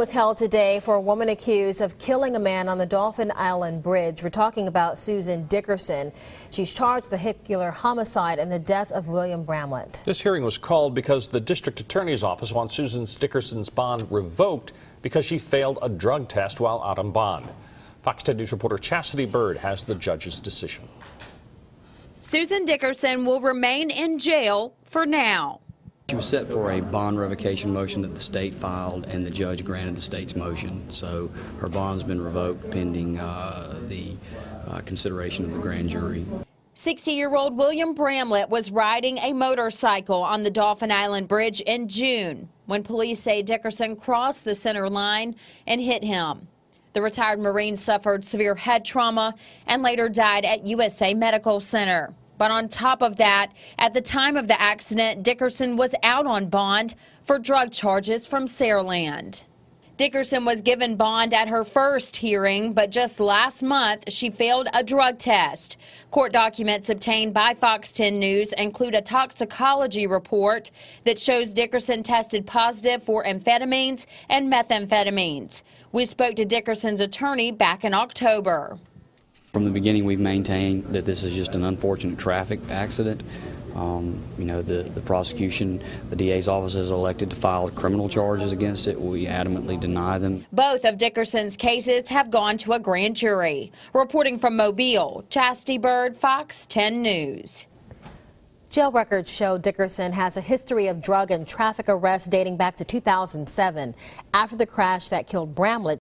was held today for a woman accused of killing a man on the Dauphin Island Bridge. We're talking about Susan Dickerson. She's charged with vehicular homicide and the death of William Bramlett. This hearing was called because the district attorney's office wants Susan Dickerson's bond revoked because she failed a drug test while out on bond. Fox 10 News reporter Chastity Bird has the judge's decision. Susan Dickerson will remain in jail for now. She was set for a bond revocation motion that the state filed, and the judge granted the state's motion. So her bond's been revoked pending uh, the uh, consideration of the grand jury. 60 year old William Bramlett was riding a motorcycle on the Dauphin Island Bridge in June when police say Dickerson crossed the center line and hit him. The retired Marine suffered severe head trauma and later died at USA Medical Center. But on top of that, at the time of the accident, Dickerson was out on bond for drug charges from Saraland. Dickerson was given bond at her first hearing, but just last month she failed a drug test. Court documents obtained by Fox 10 News include a toxicology report that shows Dickerson tested positive for amphetamines and methamphetamines. We spoke to Dickerson's attorney back in October. From the beginning, we've maintained that this is just an unfortunate traffic accident. Um, you know, the, the prosecution, the DA's office has elected to file criminal charges against it. We adamantly deny them. Both of Dickerson's cases have gone to a grand jury. Reporting from Mobile, Chastity Bird, Fox 10 News. Jail records show Dickerson has a history of drug and traffic arrests dating back to 2007. After the crash that killed Bramlett,